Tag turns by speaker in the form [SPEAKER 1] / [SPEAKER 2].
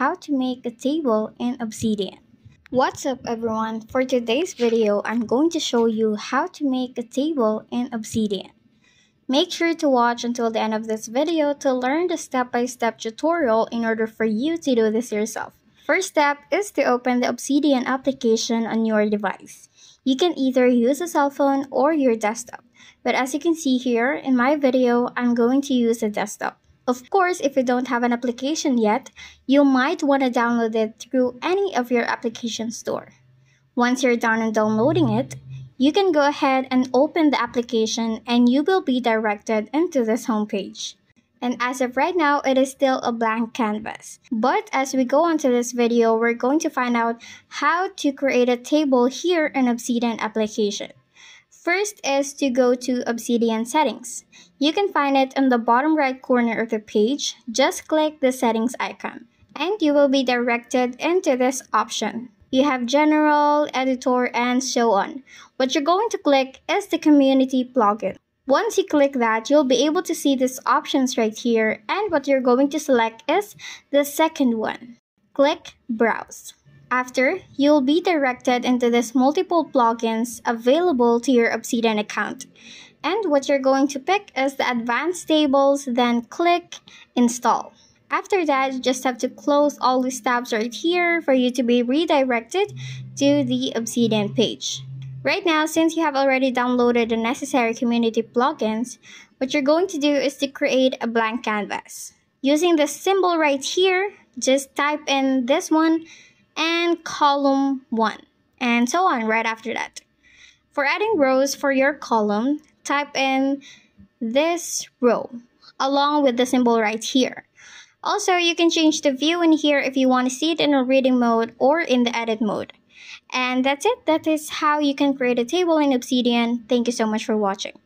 [SPEAKER 1] how to make a table in Obsidian. What's up everyone? For today's video, I'm going to show you how to make a table in Obsidian. Make sure to watch until the end of this video to learn the step-by-step -step tutorial in order for you to do this yourself. First step is to open the Obsidian application on your device. You can either use a cell phone or your desktop. But as you can see here in my video, I'm going to use a desktop. Of course, if you don't have an application yet, you might want to download it through any of your application store. Once you're done and downloading it, you can go ahead and open the application and you will be directed into this homepage. And as of right now, it is still a blank canvas. But as we go on to this video, we're going to find out how to create a table here in Obsidian application. First is to go to Obsidian settings. You can find it on the bottom right corner of the page. Just click the settings icon and you will be directed into this option. You have general, editor, and so on. What you're going to click is the community plugin. Once you click that, you'll be able to see these options right here and what you're going to select is the second one. Click browse. After, you'll be directed into this multiple plugins available to your Obsidian account. And what you're going to pick is the advanced tables, then click install. After that, you just have to close all these tabs right here for you to be redirected to the Obsidian page. Right now, since you have already downloaded the necessary community plugins, what you're going to do is to create a blank canvas. Using the symbol right here, just type in this one and column 1, and so on right after that. For adding rows for your column, type in this row along with the symbol right here. Also, you can change the view in here if you want to see it in a reading mode or in the edit mode. And that's it. That is how you can create a table in Obsidian. Thank you so much for watching.